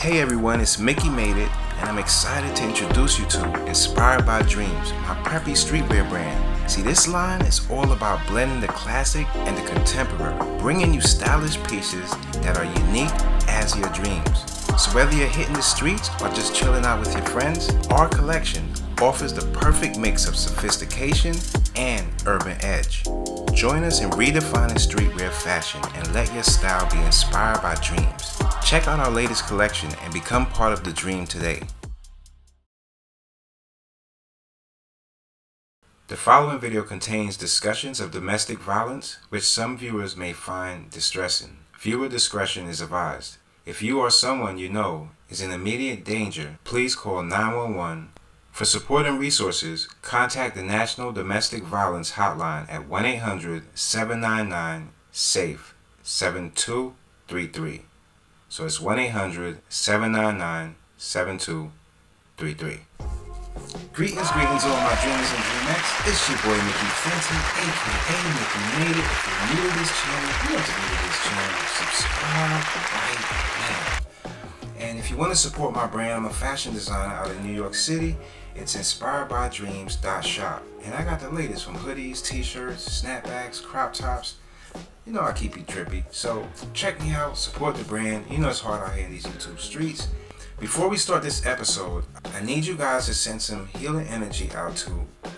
Hey everyone, it's Mickey Made It, and I'm excited to introduce you to Inspired by Dreamzzz, my preppy streetwear brand. See, this line is all about blending the classic and the contemporary, bringing you stylish pieces that are unique as your dreams. So whether you're hitting the streets or just chilling out with your friends, our collection offers the perfect mix of sophistication and urban edge. Join us in redefining streetwear fashion and let your style be inspired by dreams. Check out our latest collection and become part of the dream today. The following video contains discussions of domestic violence, which some viewers may find distressing. Viewer discretion is advised. If you or someone you know is in immediate danger, please call 911. For support and resources, contact the National Domestic Violence Hotline at 1 800 799 SAFE 7233. So it's 1 800 799 7233. Greetings, greetings, all my dreamers and dreamettes. It's your boy Mickey Fenty, aka Mickey Made It. If you're new to this channel, you want to be to this channel, subscribe right now. And if you want to support my brand, I'm a fashion designer out of New York City. It's inspiredbydreams.shop. And I got the latest from hoodies, t-shirts, snapbacks, crop tops. You know I keep you drippy. So check me out, support the brand. You know it's hard out here in these YouTube streets. Before we start this episode, I need you guys to send some healing energy out to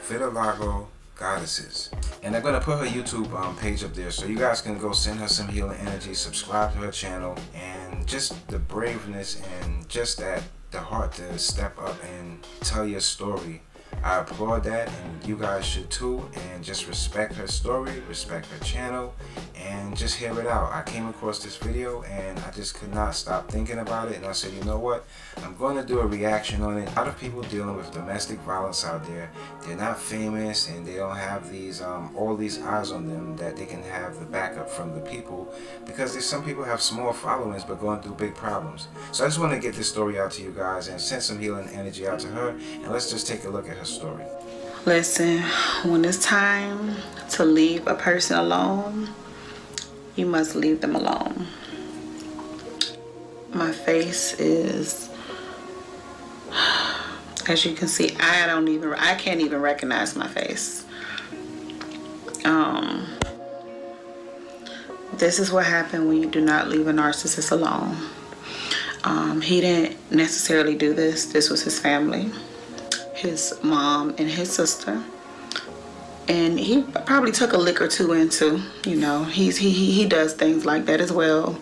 Vitiligo Goddesses. And I'm going to put her YouTube um, page up there so you guys can go send her some healing energy, subscribe to her channel, and just the braveness and just that, the heart to step up and tell your story I applaud that and you guys should too and just respect her story, respect her channel and just hear it out. I came across this video and I just could not stop thinking about it and I said, you know what? I'm going to do a reaction on it. A lot of people dealing with domestic violence out there, they're not famous and they don't have these um, all these eyes on them that they can have the backup from the people because there's some people have small followings but going through big problems. So I just want to get this story out to you guys and send some healing energy out to her and let's just take a look at her story. Listen, when it's time to leave a person alone, you must leave them alone. My face is, as you can see, I don't even, I can't even recognize my face. Um, this is what happened when you do not leave a narcissist alone. Um, he didn't necessarily do this. This was his family his mom and his sister. And he probably took a lick or two into you know he's he he does things like that as well.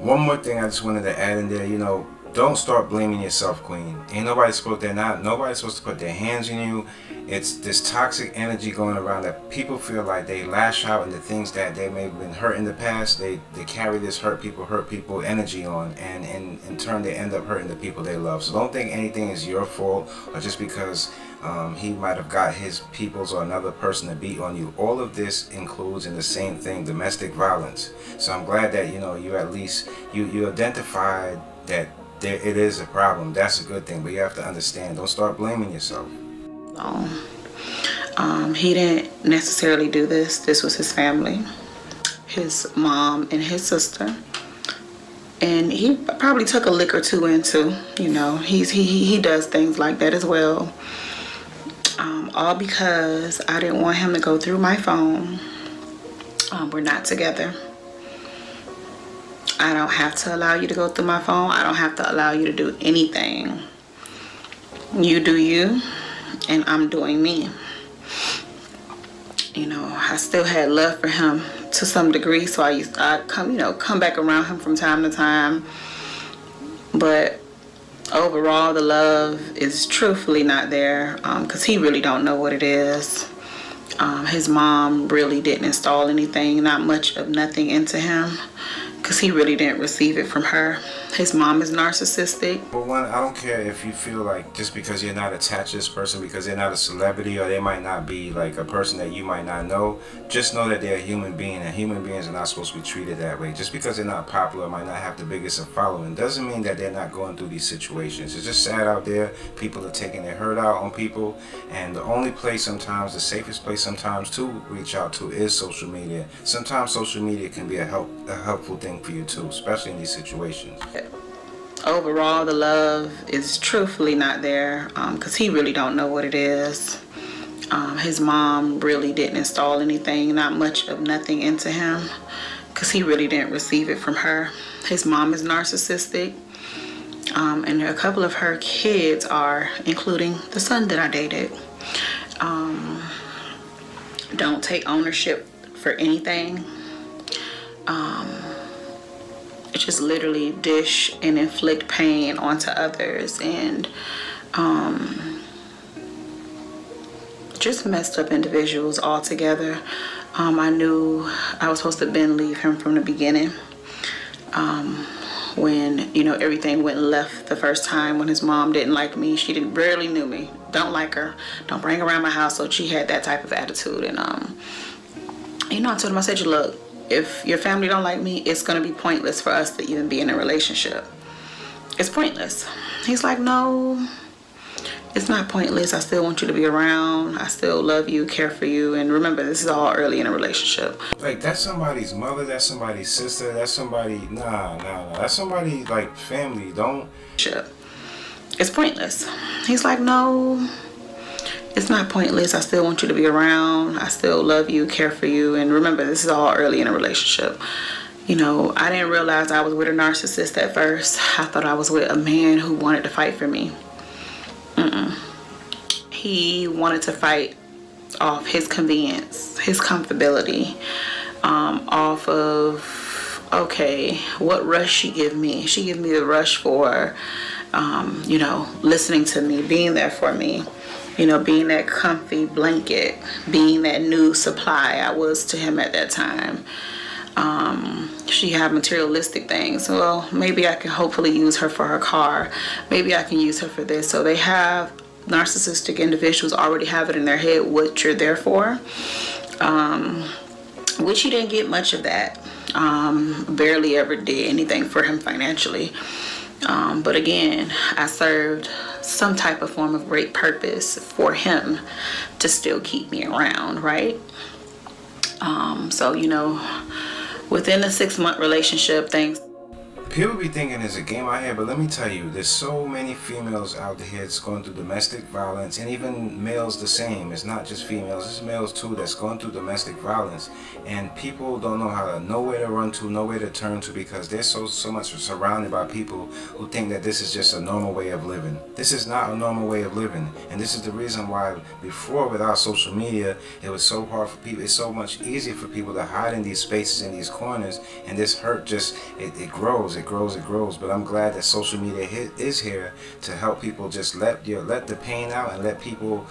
One more thing i just wanted to add in there you know don't start blaming yourself queen. Ain't nobody supposed to not nobody's supposed to put their hands on you. It's this toxic energy going around that people feel like they lash out into things that they may have been hurt in the past. They they carry this hurt people hurt people energy on and in, in turn they end up hurting the people they love. So don't think anything is your fault or just because um, he might have got his peoples or another person to beat on you. All of this includes in the same thing domestic violence. So i'm glad that you know you at least you you identified that there, it is a problem that's a good thing but you have to understand don't start blaming yourself um, um, he didn't necessarily do this. This was his family, his mom and his sister. And he probably took a lick or two into, you know, he's he he does things like that as well. Um, all because I didn't want him to go through my phone. Um, we're not together. I don't have to allow you to go through my phone. I don't have to allow you to do anything. You do you and I'm doing me. You know, I still had love for him to some degree, so I used I come, you know, come back around him from time to time. But overall, the love is truthfully not there because um, he really don't know what it is. Um, his mom really didn't install anything, not much of nothing into him because he really didn't receive it from her. His mom is narcissistic. But one, I don't care if you feel like just because you're not attached to this person, because they're not a celebrity or they might not be like a person that you might not know, just know that they're a human being and human beings are not supposed to be treated that way. Just because they're not popular, might not have the biggest of following, doesn't mean that they're not going through these situations. It's just sad out there. People are taking their hurt out on people. And the only place sometimes, the safest place sometimes to reach out to is social media. Sometimes social media can be a help, a helpful thing for you too, especially in these situations. overall the love is truthfully not there because um, he really don't know what it is. Um, his mom really didn't install anything not much of nothing into him because he really didn't receive it from her. His mom is narcissistic um, and a couple of her kids are including the son that i dated. Um, don't take ownership for anything. Um, just literally dish and inflict pain onto others and um, just messed up individuals altogether. Um, I knew I was supposed to been leave him from the beginning. Um, when you know everything went left the first time when his mom didn't like me she didn't barely knew me don't like her don't bring her around my house so she had that type of attitude and um you know i told him i said you look if your family don't like me, it's gonna be pointless for us to even be in a relationship. It's pointless. He's like, no, it's not pointless. I still want you to be around. I still love you, care for you. And remember, this is all early in a relationship. Like, that's somebody's mother, that's somebody's sister, that's somebody, nah, nah, nah. That's somebody, like, family. Don't. It's pointless. He's like, no, it's not pointless. I still want you to be around. I still love you, care for you. And remember, this is all early in a relationship. You know, I didn't realize I was with a narcissist at first. I thought I was with a man who wanted to fight for me. Mm -mm. He wanted to fight off his convenience, his comfortability, um, off of, okay, what rush she give me? She give me the rush for, um, you know, listening to me, being there for me you know, being that comfy blanket, being that new supply I was to him at that time. Um, she had materialistic things. Well, maybe I can hopefully use her for her car. Maybe I can use her for this. So they have narcissistic individuals already have it in their head what you're there for. Um, which he didn't get much of that. Um, barely ever did anything for him financially. Um, but again, I served some type of form of great purpose for him to still keep me around, right? Um, so, you know, within the six month relationship, things People be thinking it's a game out here, but let me tell you, there's so many females out here that's going through domestic violence, and even males the same. It's not just females, it's males too that's going through domestic violence, and people don't know how to know where to run to, know where to turn to, because they're so so much surrounded by people who think that this is just a normal way of living. This is not a normal way of living, and this is the reason why before without social media, it was so hard for people. It's so much easier for people to hide in these spaces, in these corners, and this hurt just it, it grows it grows, it grows. But I'm glad that social media is here to help people just let you let the pain out and let people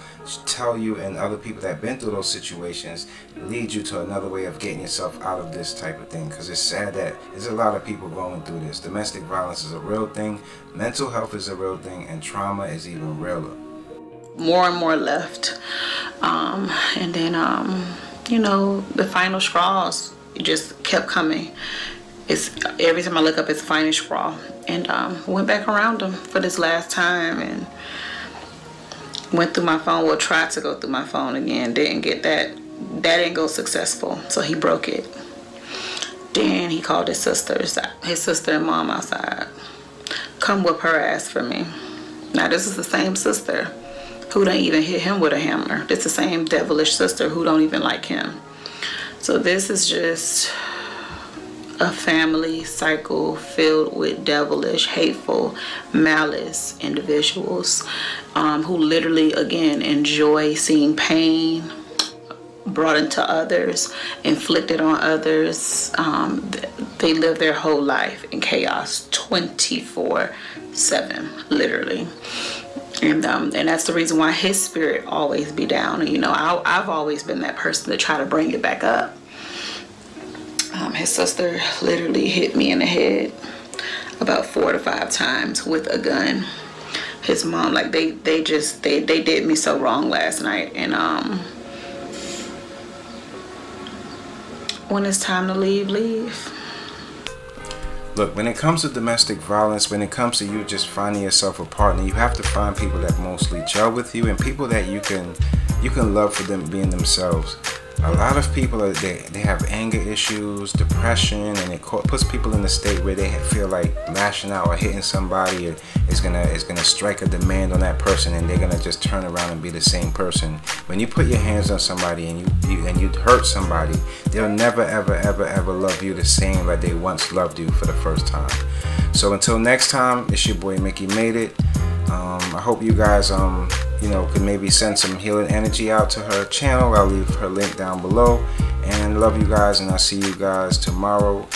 tell you and other people that have been through those situations lead you to another way of getting yourself out of this type of thing. Because it's sad that there's a lot of people going through this. Domestic violence is a real thing. Mental health is a real thing, and trauma is even realer. More and more left, um, and then um, you know the final straws just kept coming it's every time I look up, it's fine scrawl. And um, went back around him for this last time and went through my phone. Well, tried to go through my phone again. Didn't get that. That didn't go successful. So he broke it. Then he called his sisters, his sister and mom outside. Come whip her ass for me. Now this is the same sister who don't even hit him with a hammer. It's the same devilish sister who don't even like him. So this is just a family cycle filled with devilish, hateful, malice individuals um, who literally, again, enjoy seeing pain brought into others, inflicted on others. Um, they live their whole life in chaos 24 7, literally. And um, and that's the reason why his spirit always be down. And you know, I, I've always been that person to try to bring it back up. Um, his sister literally hit me in the head about four to five times with a gun. His mom, like they, they just, they, they did me so wrong last night. And um, when it's time to leave, leave. Look, when it comes to domestic violence, when it comes to you just finding yourself a partner, you have to find people that mostly gel with you and people that you can you can love for them being themselves. A lot of people are, they, they have anger issues depression and it puts people in a state where they feel like lashing out or hitting somebody is gonna is gonna strike a demand on that person and they're gonna just turn around and be the same person. When you put your hands on somebody and you, you and you hurt somebody they'll never ever ever ever love you the same like they once loved you for the first time. So until next time it's your boy mickey made it um, I hope you guys um, you know, could maybe send some healing energy out to her channel. I'll leave her link down below. And love you guys, and I'll see you guys tomorrow